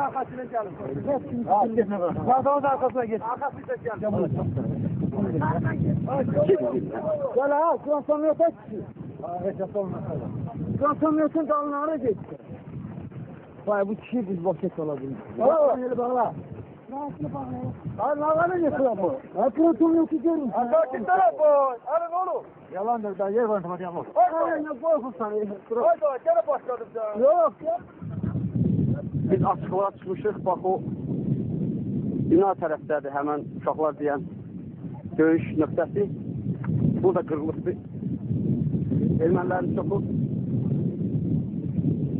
Arkasına gelin. Zaten arkasına geç. Arkasına gelin. Gel ha, transformaya kaç kişi? Recep olmaz. Transformayasın dalınağına geç. Vay bu kişi biz boşet olabilir. Bağla. Bağla. Hayır, nağana ne sıra bu? Ha, proton yok ki görürüm. Hatta kim taraf bu? Alın oğlum. Yalandır da yer var. Hadi yapalım. Hadi, ne boyun sana? Hadi, gene başladım ya. Yok ya. Biz açıqlığa çıxmışıq, bax o bina tərəfdədir həmən uşaqlar deyən döyüş nöqtəsi. Burada qırılıbdır. Ermənilərin çoxu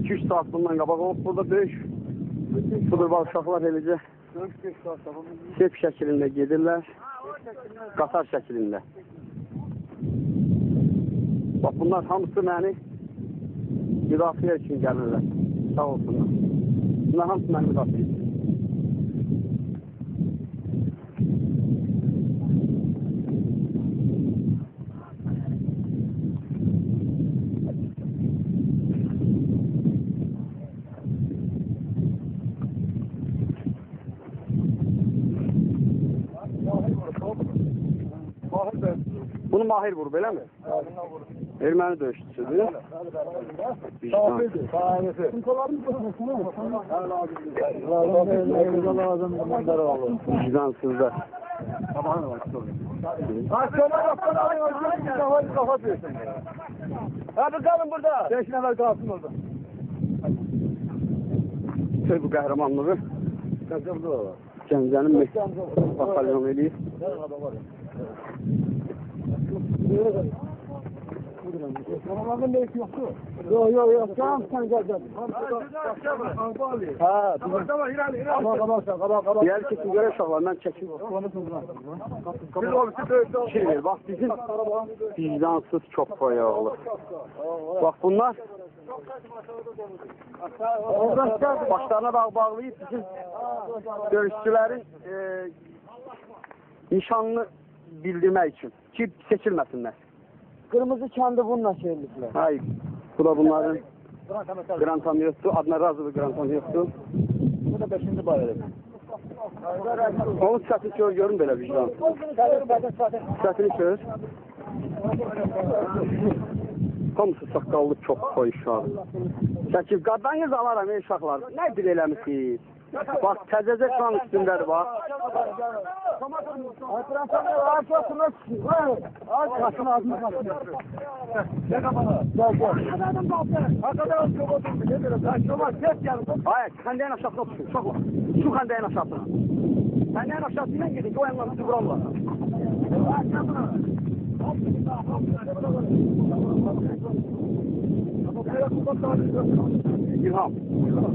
2-3 saat bundan qabaq olub burada döyüş. Budur bax uşaqlar eləcə sep şəklində gedirlər, qatar şəklində. Bax bunlar hamısı məni müdafiə üçün gəlirlər. Sağ olsunlar. na hans människor. Bunu mahir vur, böyle mi? Evet. Erməni döyüşçüsüdür. Vicdan. Vicdansızlar. Hadi kalın burada. Beş nefer kalsın orada. Söy bu qəhrəmanlığı Gəncənin batalyonu eləyir. Adamların ne işi yoktu? Yok yok yok. Tamam sen gel gel. Ha, bizim. Tamam İran İran. Kabak kabak sen kabak kabak. Diğer kesin görə uşaqlar, mən çəkim. Biz olmuştu böyle. Şey ver, bax bizim vicdansız çox qoyaqlı. Bax bunlar başlarına bağ bağlayıb bizim döyüşçülərin e, nişanını bildirmək üçün ki seçilməsinlər. Kırmızı çandı bununla şeylikler. Hayır. Bu da bunların Grantam yoktu. Adına razı bir Grantam yoktu. Bu da beşinci bayrağı. Onun səsini gör, görün belə vicdan. Səsini gör. Hamısı saqqallı çox koy uşaq. Çəkib, qadanız alaram ey uşaqlar. Nədir eləmişsiniz? Bak təzəcə qan üstündədir bax. Operasiyonu ağaç altına çıkıyor. Ağaç altına ağzını kaçıyor. Gel kapana. Gel gel. Kadadın kapı. Kadadın kapı. Kadadın kapı. Gel gel. Hayır, kandayan aşağıda tutun. Çok var. Şu kandayan aşağıda. Kandayan aşağısından gidin. O yanına tutup buramla. Ağaç kapına. İlham. İlham.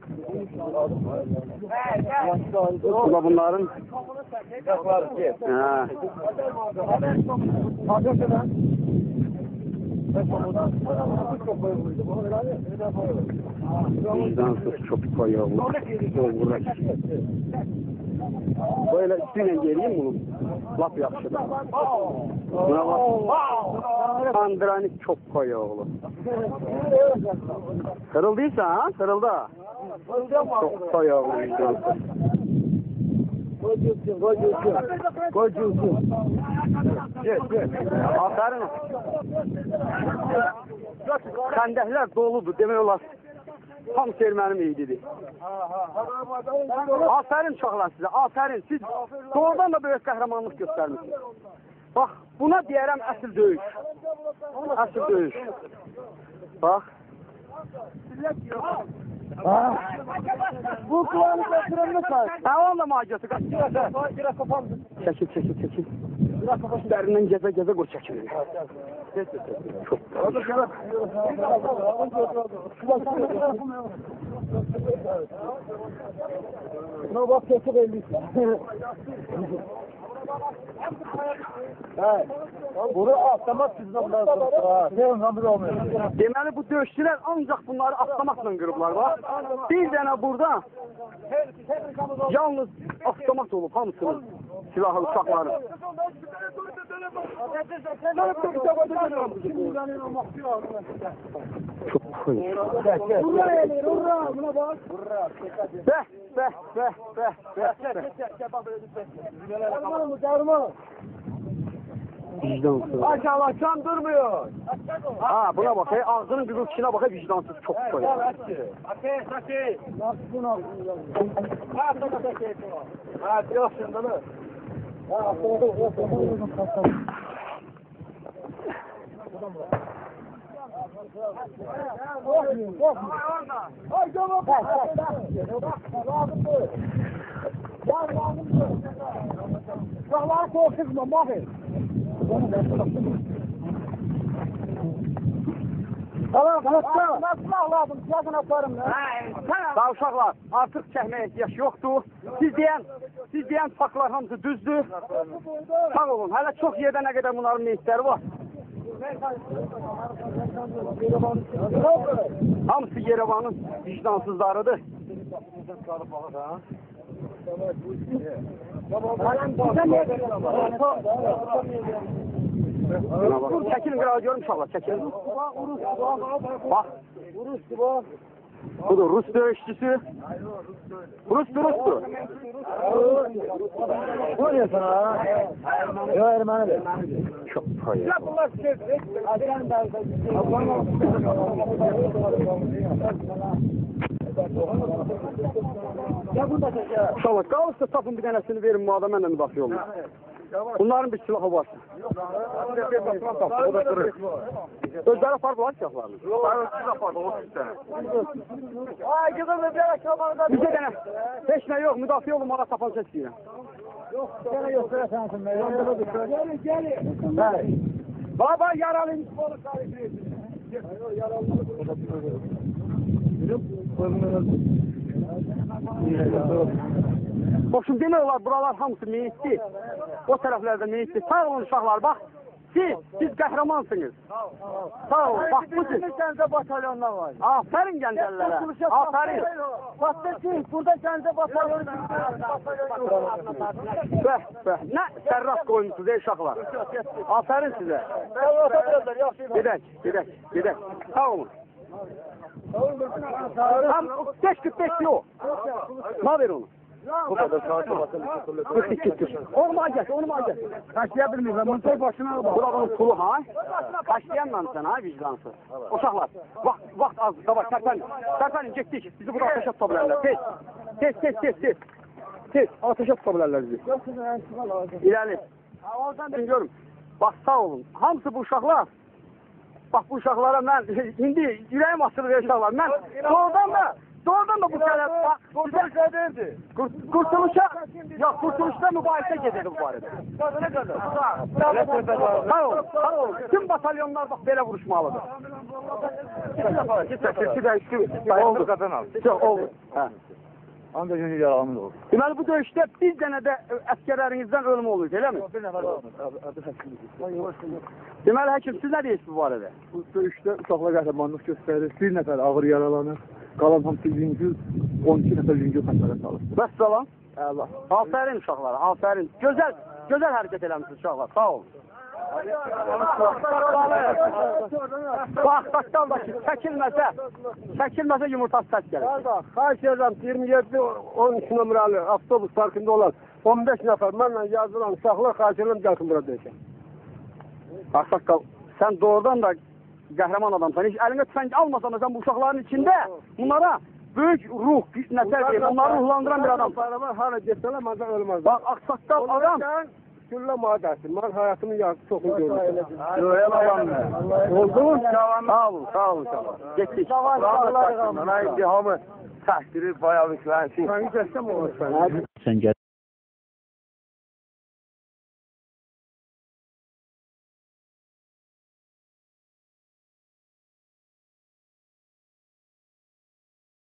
Bu da bunların ha, vicdansız çok koyalım. Doğrular. Böyle üstüyle geleyim bunu. Lap yaxşıdır. Buna bak. Andranik çok koyuyor. Kırıldıysa ha? Kırıldı. Çok koyuyor vicdansız. Kocuğun, kocuğun. Kocuğun. Gel, gel. Aferin. Xəndəklər doludur, demək olar. Hamısı ermənim iyidir. Aferin uşaqlar sizə, aferin. Siz doğrudan da böyük qəhrəmanlıq göstərmişsiniz. Bax, buna deyərəm əsl döyüş. Əsl döyüş. Bax? Bu kulağını götürenme say. tamam da magiyyatı qaç. Biraz, kapandı. Çəkil, çəkil, çəkil. Biraz kapandı. Üstlərindən gəzə-gəzə qur çəkil. Çox. Orada şarap. Buna bak kesik elliyse. He. Bunu ben sonra. Ne önemli olmuyor. Deməli bu döyüşçülər ancaq bunları avtomatla qırıblar bax. Bir dənə burada yalnız avtomat olub hamısının silahı uşaqları. Çok koyu. Hurra gelir, hurra. Buna bak. Hurra. Beh, beh, beh, beh, beh. Derman, derman. Vicdansız. Maşallah can durmuyor. Ha buna bak. Hey, ağzının gürültüsüne bak. Vicdansız çok koyu. Ateş, ateş. Nasıl bunu aldın? Ha, yok şimdi. Kulakları soğuk kızma, mahvet. Tamam. Nasıl ağladım? Yazın atarım ya. Daha uşaqlar, artıq çəkməyə ehtiyac yoxdur. Siz deyən, siz deyən faktlar hamısı düzdür. Sağ olun. Hələ çox yerdə nə qədər bunların meyitləri var. Hamısı Yerevanın vicdansızlarıdır. Vur çəkilin qırağa görüm uşaqlar, çəkilin. Bax. Rusdur bu. Budur Rus döyüşçüsü. Rusdur, Rusdur. Bu ne sana? Yo Ermenidir. Çok hayır. Ya bunlar şey, şey, şey. Adem Bey'de. Ya burada çəkə. Şey, uşaqlar, qalıqsa tapın bir dənəsini verin bu adamla baxıyor. Bunların bir silahı var. Özləri farklı var silahlarını. Özləri farklı, 30 tane. Ay, qızım, özləri kamerada... Necə dənə? Heç nə yox, müdafiə olun, mənə tapanca istəyirəm. Yox, gene yox, belə sənsin. Gəlin, gəlin. Baba, yaralı. Yaralı. Boşum demək olar, buralar hamısı meyitdir. O tərəflərdə meyitdir. Sağ olun uşaqlar, bax. Siz, siz qəhrəmansınız. Sağ olun, bax bu siz. Gəncə batalyonlar var. Aferin gəncələrə. Aferin. Baktaki burada Gəncə batalyonu Bəh, bəh. Nə sərras qoymusunuz ey uşaqlar. Aferin sizə. Gedək, gedək, gedək. Sağ olun. Tam 5.45 yok. Ne ver onu? Bu kadar saate bakın. 42 Onu gel, onu gel. Kaçlayabilir miyim? Motor başına bak. Buranın pulu ha? Kaçlayanla sen ha vicdansız. Uşaqlar, vaxt, vaxt az, sabah tərpənin. Tərpənin, getdik. Bizi burada ateşə tuta bilərlər. Tez, tez, tez, tez, tez. Tez, ateşə tuta bilərlər bizi. Oradan görüm. Bax, sağ olun. Hamısı bu uşaqlar. Bax, bu uşaqlara mən, indi ürəyim açılır uşaqlar. Mən doğrudan da, doğrudan da bu sənə, bax, Kurtuluş nedirdi? Kurt- Kurtuluşa, ya kurtuluşta mübahisə gedir bu barədə. Ne kadar? Sağ ol, sağ ol. Tüm batalyonlar bax belə vuruşmalıdır. Keçək, keçək, oldu. Kadın al. Çox oldu. Hə. Ancak yönü yaralımız olur. Deməli bu döyüşdə bir dənə də əsgərlərinizdən ölüm oldu, eləmi? Bir nefer Adı Həkim. Deməli həkim siz nə deyirsiniz bu barədə? Bu döyüşdə uşaqlar qəhrəmanlıq göstərir. Bir nəfər ağır yaralanır. Qalan hamısı yüngül, 12 nəfər yüngül xəsarət alır. Vəssalam. Əla. Afərin uşaqlara, afərin. Gözəl, gözəl hərəkət eləmisiniz uşaqlar. Sağ olun. Bax, baqqaldakı çəkilməsə, çəkilməsə yumurtası səs gəlir. Kardeş, kaç yerden 27 13 numaralı avtobus parkında olan 15 nefer benimle yazılan uşaklar karşılığım gelsin burada diyeceğim. Bax, baqqal, sən doğrudan da qəhrəman adamsan. Heç əlinə tüfəng almasan da sən bu uşaqların içində bunlara böyük ruh, nəsər deyir, bunları ruhlandıran bir. Parama hara geçseler benden ölmez. Bax, ağsaqqal adam. Gülle madəsi, mən həyatımı yazdı, çoxunu görmüşəm. Yox, el adamdır. Oldu? Sağ ol, sağ ol, sağ ol. Getdik. Rahmet olsun. Mənə hamı təhqiri bayağı bir kələnsin. Sən gəlsəm olur. Sən gəl.